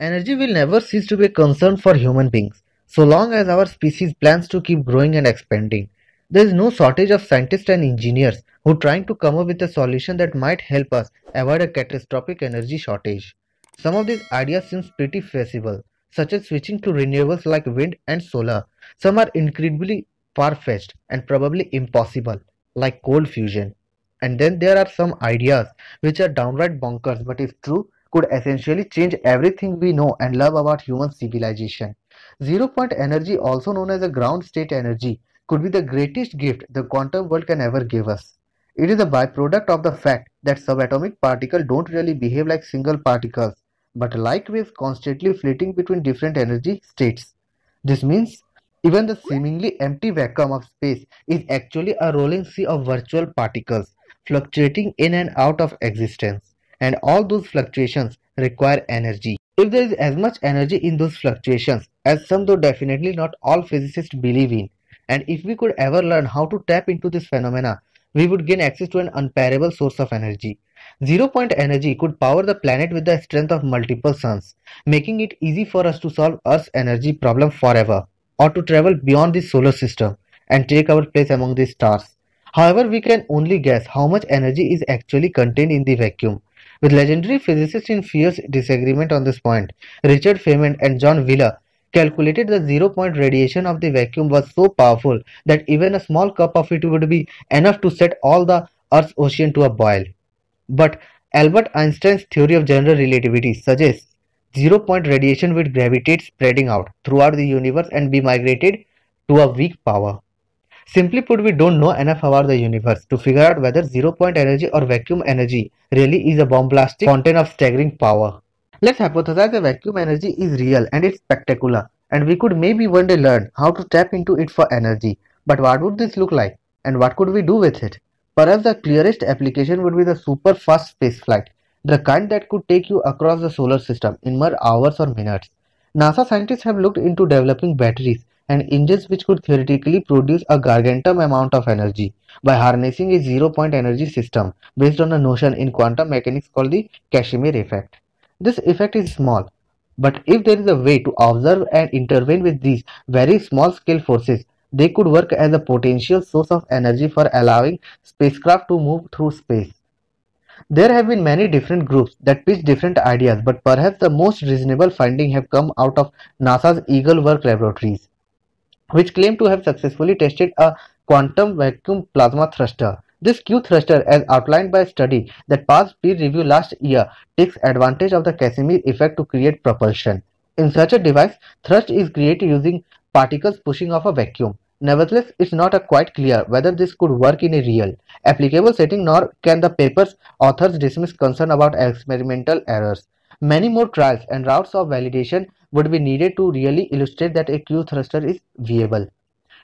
Energy will never cease to be a concern for human beings, so long as our species plans to keep growing and expanding. There is no shortage of scientists and engineers who are trying to come up with a solution that might help us avoid a catastrophic energy shortage. Some of these ideas seem pretty feasible, such as switching to renewables like wind and solar. Some are incredibly far-fetched and probably impossible, like cold fusion. And then there are some ideas which are downright bonkers but if true could essentially change everything we know and love about human civilization. Zero point energy, also known as a ground state energy, could be the greatest gift the quantum world can ever give us. It is a byproduct of the fact that subatomic particles don't really behave like single particles, but like waves constantly flitting between different energy states. This means even the seemingly empty vacuum of space is actually a rolling sea of virtual particles fluctuating in and out of existence and all those fluctuations require energy. If there is as much energy in those fluctuations as some though definitely not all physicists believe in, and if we could ever learn how to tap into this phenomena, we would gain access to an unparalleled source of energy. Zero point energy could power the planet with the strength of multiple suns, making it easy for us to solve Earth's energy problem forever, or to travel beyond the solar system and take our place among the stars. However, we can only guess how much energy is actually contained in the vacuum, with legendary physicists in fierce disagreement on this point, Richard Feynman and John Wheeler calculated the zero-point radiation of the vacuum was so powerful that even a small cup of it would be enough to set all the Earth's ocean to a boil. But Albert Einstein's theory of general relativity suggests zero-point radiation would gravitate spreading out throughout the universe and be migrated to a weak power. Simply put, we don't know enough about the universe to figure out whether zero-point energy or vacuum energy really is a bombastic fountain of staggering power. Let's hypothesize that vacuum energy is real and it's spectacular, and we could maybe one day learn how to tap into it for energy. But what would this look like, and what could we do with it? Perhaps the clearest application would be the super fast space flight, the kind that could take you across the solar system in mere hours or minutes. NASA scientists have looked into developing batteries and engines which could theoretically produce a gargantuan amount of energy by harnessing a zero-point energy system based on a notion in quantum mechanics called the Casimir effect. This effect is small, but if there is a way to observe and intervene with these very small-scale forces, they could work as a potential source of energy for allowing spacecraft to move through space. There have been many different groups that pitch different ideas, but perhaps the most reasonable finding have come out of NASA's Eagleworks Laboratories which claim to have successfully tested a quantum vacuum plasma thruster. This Q thruster, as outlined by a study that passed peer review last year, takes advantage of the Casimir effect to create propulsion. In such a device, thrust is created using particles pushing off a vacuum. Nevertheless, it's not quite clear whether this could work in a real, applicable setting nor can the paper's authors dismiss concern about experimental errors. Many more trials and routes of validation would be needed to really illustrate that a Q thruster is viable.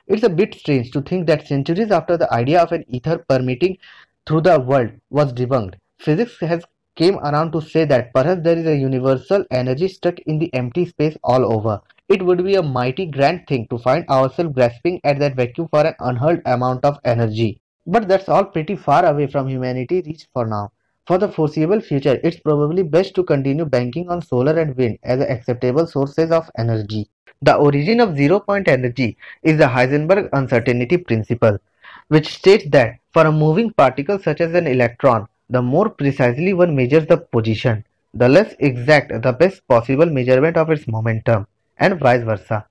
It's a bit strange to think that centuries after the idea of an ether permeating through the world was debunked, physics has came around to say that perhaps there is a universal energy stuck in the empty space all over. It would be a mighty grand thing to find ourselves grasping at that vacuum for an unheard amount of energy. But that's all pretty far away from humanity reach for now. For the foreseeable future, it's probably best to continue banking on solar and wind as acceptable sources of energy. The origin of zero-point energy is the Heisenberg uncertainty principle, which states that for a moving particle such as an electron, the more precisely one measures the position, the less exact the best possible measurement of its momentum, and vice versa.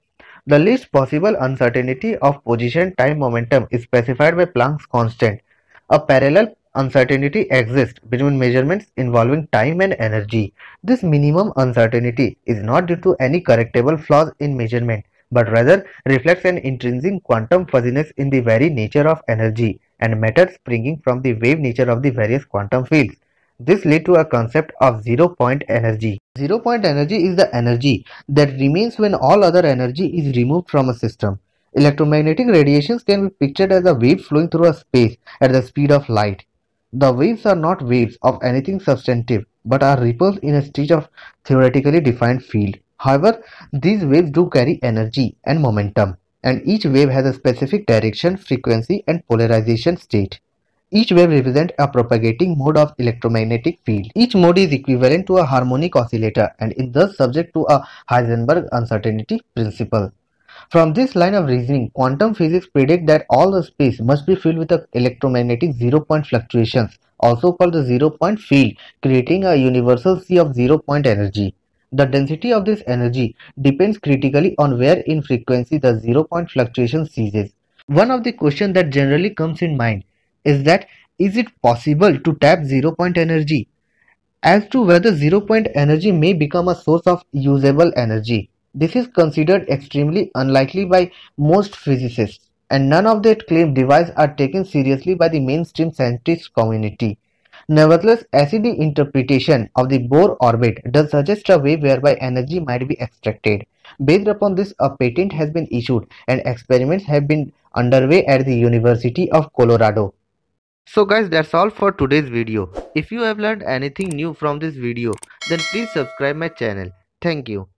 The least possible uncertainty of position time momentum is specified by Planck's constant. A parallel uncertainty exists between measurements involving time and energy. This minimum uncertainty is not due to any correctable flaws in measurement, but rather reflects an intrinsic quantum fuzziness in the very nature of energy and matter springing from the wave nature of the various quantum fields. This led to a concept of zero-point energy. Zero-point energy is the energy that remains when all other energy is removed from a system. Electromagnetic radiations can be pictured as a wave flowing through a space at the speed of light. The waves are not waves of anything substantive, but are ripples in a stage of theoretically defined field. However, these waves do carry energy and momentum, and each wave has a specific direction, frequency, and polarization state. Each wave represents a propagating mode of electromagnetic field. Each mode is equivalent to a harmonic oscillator and is thus subject to a Heisenberg uncertainty principle. From this line of reasoning, quantum physics predict that all the space must be filled with electromagnetic zero-point fluctuations, also called the zero-point field, creating a universal sea of zero-point energy. The density of this energy depends critically on where in frequency the zero-point fluctuation ceases. One of the questions that generally comes in mind is that is it possible to tap zero point energy? As to whether zero point energy may become a source of usable energy, this is considered extremely unlikely by most physicists, and none of their claimed devices are taken seriously by the mainstream scientist community. Nevertheless, a SED interpretation of the Bohr orbit does suggest a way whereby energy might be extracted. Based upon this, a patent has been issued and experiments have been underway at the University of Colorado. So guys that's all for today's video. If you have learned anything new from this video then please subscribe my channel. Thank you.